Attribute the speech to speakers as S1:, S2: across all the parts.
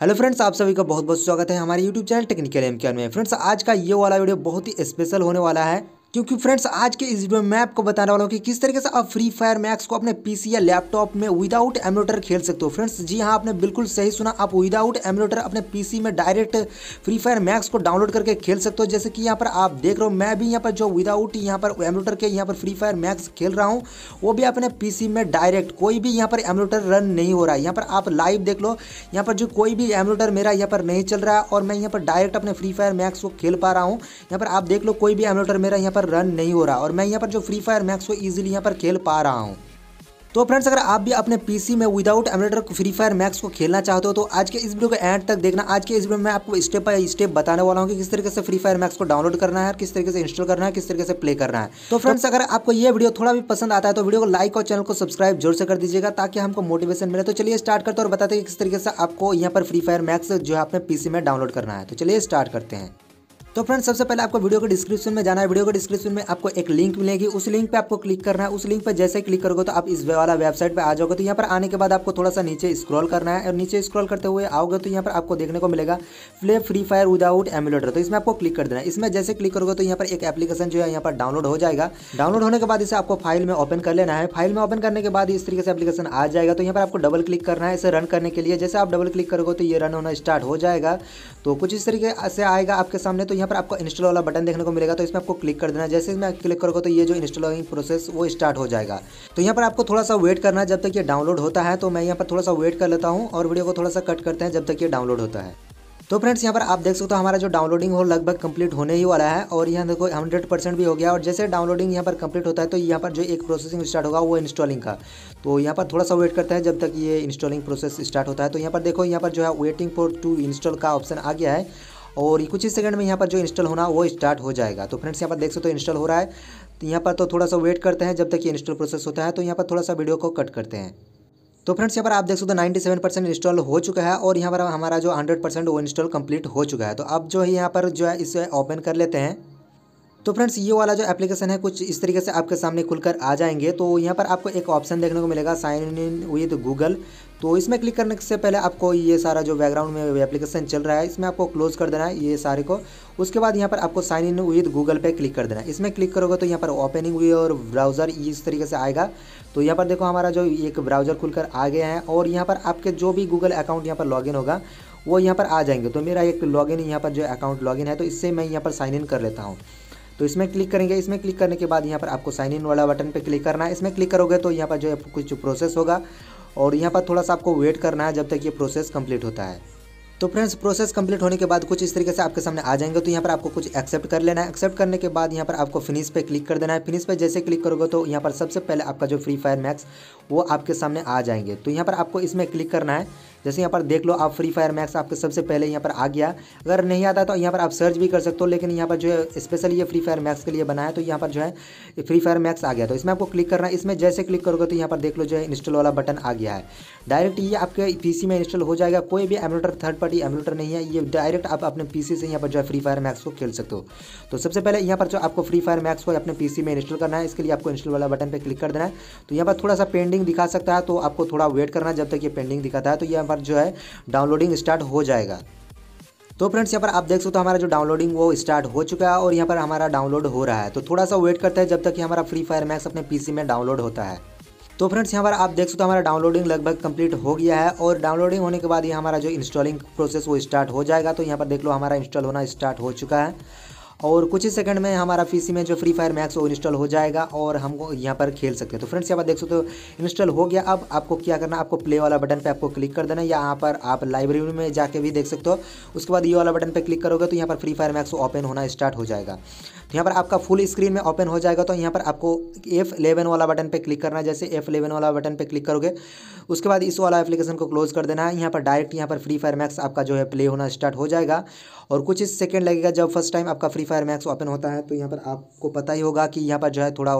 S1: Hello friends, आप सभी का बहुत बहुत स्वागत है हमारे यूट्यूब चैनल टेक्निकल एम में। फ्रेंड्स, आज का ये वाला वीडियो बहुत ही स्पेशल होने वाला है। क्योंकि फ्रेंड्स आज के इस वीडियो में मैं आपको बताने वाला हूँ कि किस तरीके से आप फ्री फायर मैक्स को अपने पीसी या लैपटॉप में विदाउट एमुलेटर खेल सकते हो फ्रेंड्स जी हाँ आपने बिल्कुल सही सुना आप विदाउट एमुलेटर अपने पीसी में डायरेक्ट फ्री फायर मैक्स को डाउनलोड करके खेल सकते हो जैसे कि यहाँ पर आप देख रहे हो मैं भी यहाँ पर जो विदाउट यहाँ पर एमुलेटर के यहाँ पर फ्री फायर मैक्स खेल रहा हूँ वो भी अपने पीसी में डायरेक्ट कोई भी यहाँ पर एमुलेटर रन नहीं हो रहा है यहाँ पर आप लाइव देख लो यहाँ पर जो कोई भी एमुलेटर मेरा यहाँ पर नहीं चल रहा है और मैं यहाँ पर डायरेक्ट अपने फ्री फायर मैक्स को खेल पा रहा हूँ यहाँ पर आप देख लो कोई भी एमुलेटर मेरा यहाँ पर रन नहीं हो रहा और मैं यहाँ पर जो फ्री फायर मैक्स को ईजिली यहाँ पर खेल पा रहा हूँ। तो फ्रेंड्स अगर आप भी अपने पीसी में without emulator free fire max को खेलना चाहते हो तो आज के इस वीडियो को एंड तक देखना। आज के इस वीडियो में आपको स्टेप बाय स्टेप बताने वाला हूँ कि किस तरीके से फ्री फायर मैक्स को डाउनलोड करना है, किस तरीके से इंस्टॉल करना है, किस तरीके से प्ले करना है। तो फ्रेंड्स अगर आपको ये वीडियो थोड़ा भी पसंद आता है तो वीडियो को लाइक और चैनल को सब्सक्राइब ज़ोर से कर दीजिएगा ताकि हमको मोटिवेशन मिले। तो चलिए स्टार्ट करते और बताते हैं किस तरीके से आपको यहाँ पर फ्री फायर मैक्स जो है अपने पीसी में डाउनलोड करना है। तो चलिए स्टार्ट करते हैं। तो फ्रेंड सबसे पहले आपको वीडियो के डिस्क्रिप्शन में जाना है। वीडियो के डिस्क्रिप्शन में आपको एक लिंक मिलेगी। उस लिंक पे आपको क्लिक करना है। उस लिंक पे जैसे क्लिक करोगे तो आप इस वाला वेबसाइट पे आ जाओगे। तो यहाँ पर आने के बाद आपको थोड़ा सा नीचे स्क्रॉल करना है। और नीचे स्क्रॉल करते हुए आओगे तो यहाँ पर आपको देखने को मिलेगा play free fire without emulator तो इसमें आपको क्लिक कर देना है। इसमें जैसे क्लिक करोगे तो यहाँ पर एक एप्लीकेशन जो है यहाँ पर डाउनलोड हो जाएगा। डाउनलोड होने के बाद इसे आपको फ़ाइल में ओपन कर लेना है। फ़ाइल में ओपन करने के बाद इस तरीके से एप्लीकेशन आ जाएगा। तो यहाँ पर आपको डबल क्लिक करना है इसे रन करने के लिए। जैसे आप डबल क्लिक करोगे तो ये रन होना स्टार्ट हो जाएगा। तो कुछ इस तरीके से आएगा आपके सामने। तो यहाँ पर आपको इंस्टॉल वाला बटन देखने को मिलेगा तो इसमें आपको क्लिक कर देना जैसे इसमें क्लिक करोगे तो ये जो इंस्टॉलिंग प्रोसेस वो स्टार्ट हो जाएगा। तो यहाँ पर आपको थोड़ा सा वेट करना है, जब तक ये डाउनलोड होता है तो मैं यहाँ पर थोड़ा सा वेट कर लेता हूँ, और वीडियो को थोड़ा सा कट करते हैं, जब तक ये डाउनलोड होता है। तो फ्रेंड्स यहाँ पर आप देख सकते हो, हमारा जो डाउनलोडिंग हो लगभग कंप्लीट होने ही वाला है, और यहाँ देखो हंड्रेड परसेंट भी हो गया, और जैसे डाउनलोडिंग यहाँ पर कंप्लीट होता है तो यहाँ पर जो एक प्रोसेसिंग स्टार्ट होगा, वो इंस्टॉलिंग का। तो यहाँ पर थोड़ा सा वेट करते हैं, जब तक ये इंस्टॉलिंग प्रोसेस स्टार्ट होता है। तो यहाँ पर देखो, यहाँ पर जो है वेटिंग फॉर टू इंस्टॉल का ऑप्शन आ गया है और कुछ ही सेकंड में यहाँ पर जो इंस्टॉल होना, वो स्टार्ट हो जाएगा। तो फ्रेंड्स यहाँ पर देख सकते हो इंस्टॉल हो रहा है। तो यहाँ पर तो थोड़ा सा वेट करते हैं जब तक ये इंस्टॉल प्रोसेस होता है। तो यहाँ पर थोड़ा सा वीडियो को कट करते हैं। तो फ्रेंड्स यहाँ पर आप देख सकते हो नाइन्टी सेवन परसेंट इंस्टॉल हो चुका है और यहाँ पर हमारा जो हंड्रेड परसेंट वो इंस्टॉल कंप्लीट हो चुका है। तो अब जो है यहाँ पर जो है इसे ओपन कर लेते हैं। तो फ्रेंड्स ये वाला जो एप्लीकेशन है, कुछ इस तरीके से आपके सामने खुलकर आ जाएँगे। तो यहाँ पर आपको एक ऑप्शन देखने को मिलेगा साइन इन विद गूगल तो इसमें क्लिक करने से पहले आपको ये सारा जो बैकग्राउंड में एप्लीकेशन चल रहा है इसमें आपको क्लोज कर देना है ये सारे को उसके बाद यहाँ पर आपको साइन इन विद गूगल पे क्लिक कर देना है इसमें क्लिक करोगे तो यहाँ पर ओपनिंग हुई और ब्राउज़र इस तरीके से आएगा तो यहाँ पर देखो हमारा जो एक ब्राउज़र खुलकर आ गया है और यहाँ पर आपके जो भी गूगल अकाउंट यहाँ पर लॉगिन होगा वो यहाँ पर आ जाएँगे तो मेरा एक लॉगिन यहाँ पर जो अकाउंट लॉगिन है तो इससे मैं यहाँ पर साइन इन कर लेता हूँ तो इसमें क्लिक करेंगे इसमें क्लिक करने के बाद यहाँ पर आपको साइन इन वाला बटन पे क्लिक करना है इसमें क्लिक करोगे तो यहाँ पर जो है कुछ प्रोसेस होगा और यहाँ पर थोड़ा सा आपको वेट करना है जब तक ये प्रोसेस कंप्लीट होता है। तो फ्रेंड्स प्रोसेस कंप्लीट होने के बाद कुछ इस तरीके से आपके सामने आ जाएँगे तो यहाँ पर आपको कुछ एक्सेप्ट कर लेना है। एक्सेप्ट करने के बाद यहाँ पर आपको फिनिश पे क्लिक कर देना है। फिनिश पे जैसे क्लिक करोगे तो यहाँ पर सबसे पहले आपका जो फ्री फायर मैक्स वो आपके सामने आ जाएँगे। तो यहाँ पर आपको इसमें क्लिक करना है। जैसे यहाँ पर देख लो, आप फ्री फायर मैक्स आपके सबसे पहले यहाँ पर आ गया। अगर नहीं आता तो यहाँ पर आप सर्च भी कर सकते हो, लेकिन यहाँ पर जो है स्पेशली ये फ्री फायर मैक्स के लिए बनाया तो यहाँ पर जो है फ्री फायर मैक्स आ गया। तो इसमें आपको क्लिक करना है। इसमें जैसे क्लिक करोगे तो यहाँ पर देख लो, जो है इंस्टॉल वाला बटन आ गया है। डायरेक्ट ये आपके पीसी में इंस्टॉल हो जाएगा। कोई भी एमुलेटर थर्ड पार्टी एमुलेटर नहीं है। ये डायरेक्ट आप अपने पीसी से यहाँ पर जो है फ्री फायर मैक्स को खेल सकते हो। तो सबसे पहले यहाँ पर जो आपको फ्री फायर मैक्स को अपने पीसी में इंस्टॉल करना है। इसके लिए आपको इंस्टॉल वाला बटन पर क्लिक कर देना है। तो यहाँ पर थोड़ा सा पेंडिंग दिखा सकता है तो आपको थोड़ा वेट करना जब तक ये पेंडिंग दिखाता है। तो यहाँ पर जो है डाउनलोडिंग स्टार्ट हो जाएगा। तो फ्रेंड्स यहाँ पर आप देख सकते हो हमारा जो डाउनलोडिंग वो स्टार्ट हो चुका है और यहाँ पर हमारा डाउनलोड हो रहा है। तो थोड़ा सा वेट करता है जब तक कि हमारा फ्री फायर मैक्स अपने पीसी में डाउनलोड होता है। तो फ्रेंड्स यहाँ पर आप देख सकते हो हमारा डाउनलोडिंग लगभग कंप्लीट हो गया है और डाउनलोडिंग होने के बाद ये हमारा जो इंस्टॉलिंग प्रोसेस वो स्टार्ट हो जाएगा। तो यहाँ पर देख लो हमारा इंस्टॉल होना स्टार्ट हो चुका है। और कुछ ही सेकंड में हमारा पीसी में जो फ्री फायर मैक्स वो इंस्टॉल हो जाएगा और हम यहाँ पर खेल सकते हैं। तो फ्रेंड्स यहाँ पर देख सकते हो इंस्टॉल हो गया। अब आपको क्या करना आपको प्ले वाला बटन पर आपको क्लिक कर देना या यहाँ पर आप लाइब्रेरी में जाके भी देख सकते हो। उसके बाद ये वाला बटन पर क्लिक करोगे तो यहाँ पर फ्री फायर मैक्स ओपन होना स्टार्ट हो जाएगा। तो यहाँ पर आपका फुल स्क्रीन में ओपन हो जाएगा। तो यहाँ पर आपको एफ़ वाला बटन पे क्लिक करना है। जैसे एफ़ वाला बटन पे क्लिक करोगे, उसके बाद इस वाला एप्लीकेशन को क्लोज कर देना है। यहाँ पर डायरेक्ट यहाँ पर फ्री फायर मैक्स आपका जो है प्ले होना स्टार्ट हो जाएगा। और कुछ इस सेकेंड लगेगा जब फ़र्स्ट टाइम आपका फ्री फायर मैक्स ओपन होता है तो यहाँ पर आपको पता ही होगा कि यहाँ पर जो है थोड़ा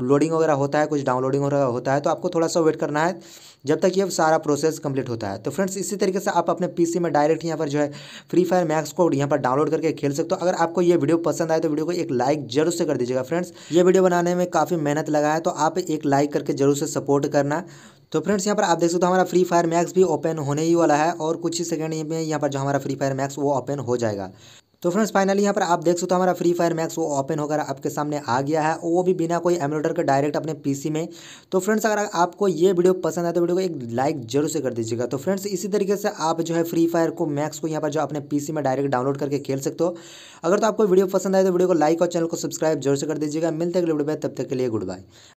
S1: लोडिंग वगैरह होता है, कुछ डाउनलोडिंग वगैरह होता है तो आपको थोड़ा सा वेट करना है जब तक ये सारा प्रोसेस कंप्लीट होता है। तो फ्रेंड्स इसी तरीके से आप अपने पीसी में डायरेक्ट यहाँ पर जो है फ्री फायर मैक्स को यहाँ पर डाउनलोड करके खेल सकते हो। अगर आपको ये वीडियो पसंद आए तो वीडियो को एक लाइक ज़रूर से कर दीजिएगा। फ्रेंड्स ये वीडियो बनाने में काफ़ी मेहनत लगा है तो आप एक लाइक करके ज़रूर से सपोर्ट करना। तो फ्रेंड्स यहाँ पर आप देख सकते हो हमारा फ्री फायर मैक्स भी ओपन होने ही वाला है, और कुछ ही सेकंड में यहाँ पर जो हमारा फ्री फायर मैक्स वो ओपन हो जाएगा। तो फ्रेंड्स फाइनली यहाँ पर आप देख सकते हो हमारा फ्री फायर मैक्स वो ओपन होकर आपके सामने आ गया है। वो भी बिना कोई एमुलेटर के डायरेक्ट अपने पीसी में। तो फ्रेंड्स, अगर आपको ये वीडियो पसंद आए तो वीडियो को एक लाइक ज़रूर से कर दीजिएगा। तो फ्रेंड्स, इसी तरीके से आप जो है फ्री फायर को मैक्स को यहाँ पर जो अपने पीसी में डायरेक्ट डाउनलोड करके खेल सकते हो। अगर तो आपको वीडियो पसंद आए तो वीडियो को लाइक और चैनल को सब्सक्राइब ज़रूर से कर दीजिएगा। मिलते अगले वीडियो में, तब तक के लिए गुड बाय